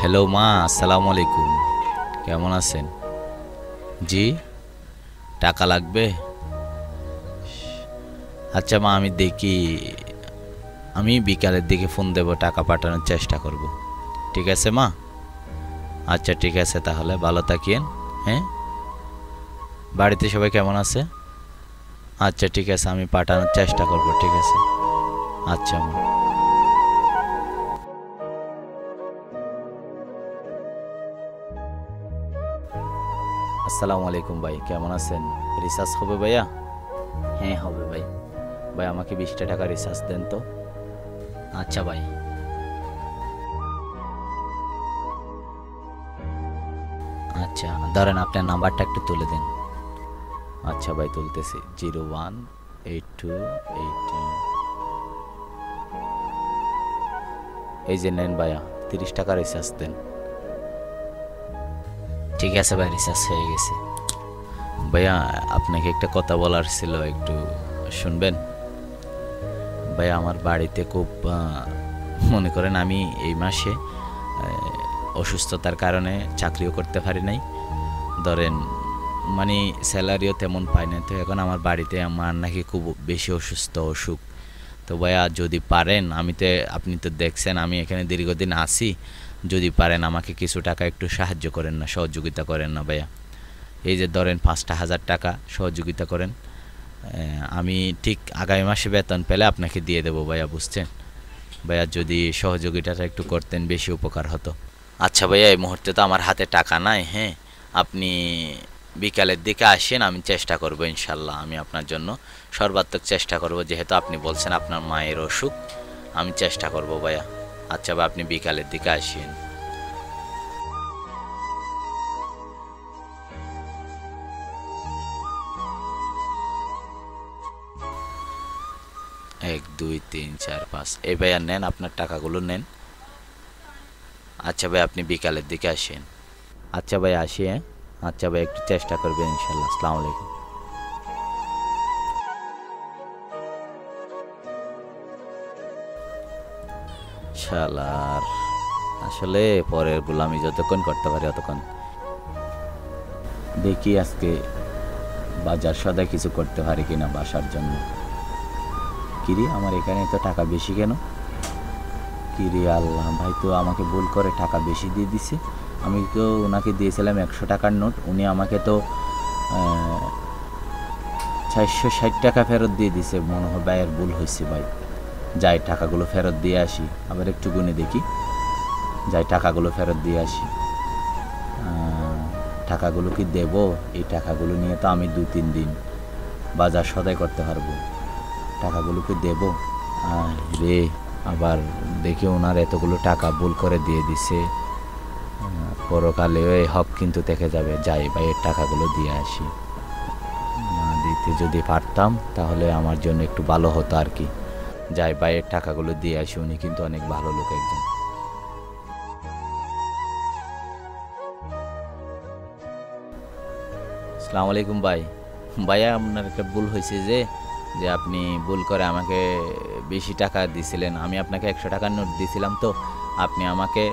Hello মা, আসসালামু আলাইকুম। কেমন আছেন? জি, টাকা লাগবে? আচ্ছা মা, আমি দেখি, আমি বিকালের দিকে ফোন দেব, টাকা পাঠানোর চেষ্টা করব। ঠিক আছে, মা? আচ্ছা ঠিক আছে, তাহলে ভালো থাকিয়েন হ্যাঁ? বাড়িতে সবাই কেমন আছে? আচ্ছা ঠিক আছে, আমি পাঠানোর চেষ্টা করব, ঠিক আছে? আচ্ছা মা। আসসালামু আলাইকুম ভাই, কেমন আছেন? রিচার্জ হবে ভাইয়া? হ্যাঁ হবে ভাই। ভাই, আমাকে বিশটা টাকা রিচার্জ দেন তো। আচ্ছা ভাই। আচ্ছা ধরেন আপনার নাম্বারটা একটু তুলে দিন। আচ্ছা ভাই, তুলতেছি। Zero one eight two eight এই যে নেন ভাইয়া, তিরিশ টাকা রিচার্জ দেন। ঠিক আছে ভাই রিচার্জ হয়ে গেছে। ভাইয়া, আপনাকে একটা কথা বলার ছিল, একটু শুনবেন? ভাইয়া, আমার বাড়িতে খুব মনে করেন আমি এই মাসে অসুস্থতার কারণে চাকরিও করতে পারি নাই। ধরেন মানে স্যালারিও তেমন পাই না তো এখন আমার বাড়িতে আমার নাকি খুব বেশি অসুস্থ, অসুখ। তো ভাইয়া, যদি পারেন, আমি তো, আপনি তো দেখছেন, আমি এখানে দীর্ঘদিন আছি। যদি পারেন আমাকে কিছু টাকা একটু সাহায্য করেন না, সহযোগিতা করেন না ভাইয়া। এই যে ধরেন পাঁচটা হাজার টাকা সহযোগিতা করেন আমি ঠিক আগামী মাসে বেতন পেলে আপনাকে দিয়ে দেবো ভাইয়া, বুঝছেন? ভাইয়া, যদি সহযোগিতাটা একটু করতেন বেশি উপকার হতো। আচ্ছা ভাইয়া, এই মুহূর্তে তো আমার হাতে টাকা নাই হ্যাঁ? আপনি বিকালের দিকে আসেন, আমি চেষ্টা করব ইনশাল্লাহ, আমি আপনার জন্য সর্বাত্মক চেষ্টা করব। যেহেতু আপনি বলছেন আপনার মায়ের অসুখ, আমি চেষ্টা করব ভাইয়া। আচ্ছা আপনি বিকালের দিকে আসেন। এক, দুই, তিন, চার, পাঁচ। এই ভাইয়া নেন, আপনার টাকাগুলো নেন। আচ্ছা ভাই, আপনি বিকালের দিকে আসেন। আচ্ছা ভাই, আসি হ্যাঁ? আচ্ছা ভাই, একটু চেষ্টা করবেন, ইনশাল্লাহ। আসসালামু আলাইকুম। শালার আসলে পরের গুলামি যতক্ষণ করতে পারি ততক্ষণ দেখি আজকে বাজার সদায় কিছু করতে পারি কিনা বাসার জন্য। কিরি, আমার এখানে তো টাকা বেশি কেন? কিরি আল্লাহ, ভাই তো আমাকে ভুল করে টাকা বেশি দিয়ে দিছে। আমি তো ওনাকে দিয়েছিলাম একশো টাকার নোট। উনি আমাকে তো চারশো ষাট টাকা ফেরত দিয়ে দিছে। মনে হয় ভাইয়ের ভুল হয়েছে ভাই। যাই টাকাগুলো ফেরত দিয়ে আসি। আবার একটু গুনে দেখি। যাই টাকাগুলো ফেরত দিয়ে আসি। টাকাগুলো কি দেব? এই টাকাগুলো নিয়ে তো আমি দু তিন দিন বাজার সদাই করতে পারব। টাকাগুলো কি দেব? রে আবার দেখি ওনার এতগুলো টাকা ভুল করে দিয়ে দিছে। আহ, পরকালে এই হক কিন্তু থেকে যাবে। যাই বা এর টাকাগুলো দিয়ে আসি। দিতে যদি পারতাম তাহলে আমার জন্য একটু ভালো হতো আর কি। যাই বা এর টাকাগুলো দিয়ে আসি, উনি কিন্তু অনেক ভালো লোক একজন। আসসালামু আলাইকুম ভাই। ভাইয়া, আপনার একটা ভুল হয়েছে যে যে আপনি ভুল করে আমাকে বেশি টাকা দিছিলেন। আমি আপনাকে একশো টাকার নোট দিয়েছিলাম তো, আপনি আমাকে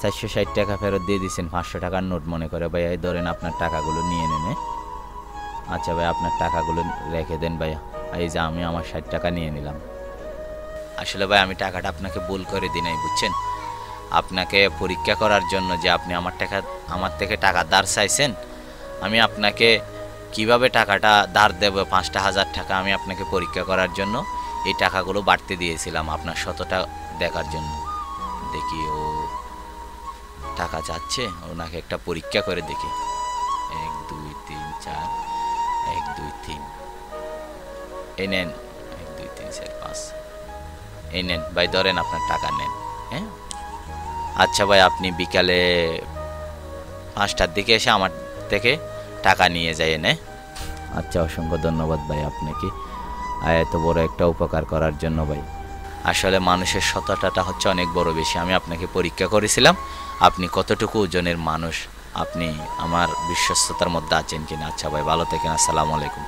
চারশো ষাট টাকা ফেরত দিয়ে দিয়েছেন পাঁচশো টাকার নোট মনে করে। ভাইয়া ধরেন আপনার টাকাগুলো নিয়ে নেন হ্যাঁ? আচ্ছা ভাই আপনার টাকাগুলো রেখে দেন ভাইয়া। এই যে আমি আমার ষাট টাকা নিয়ে নিলাম। আসলে ভাই, আমি টাকাটা আপনাকে ভুল করে দিই নাই বুঝছেন? আপনাকে পরীক্ষা করার জন্য যে আপনি আমার টাকা, আমার থেকে টাকা ধার চাইছেন, আমি আপনাকে কীভাবে টাকাটা ধার দেব, পাঁচটা হাজার টাকা আমি আপনাকে পরীক্ষা করার জন্য, এই টাকাগুলো বাড়তে দিয়েছিলাম আপনার শতটা দেখার জন্য। দেখি ও টাকা চাচ্ছে ওনাকে একটা পরীক্ষা করে দেখি। এক, দুই, তিন, চার, এক, দুই, তিন। এই নেন এই নেন, ভাই, ধরেন আপনার টাকা নেন হ্যাঁ? আচ্ছা ভাই, আপনি বিকালে পাঁচটার দিকে এসে আমার থেকে টাকা নিয়ে যায় এনে। আচ্ছা অসংখ্য ধন্যবাদ ভাই আপনাকে। এত বড় একটা উপকার করার জন্য ভাই। আসলে মানুষের সততাটা হচ্ছে অনেক বড় বেশি। আমি আপনাকে পরীক্ষা করেছিলাম, আপনি কতটুকু ওজনের মানুষ, আপনি আমার বিশ্বস্ততার মধ্যে আছেন কিনা। আচ্ছা ভাই, ভালো থাকেন, আসসালামু আলাইকুম।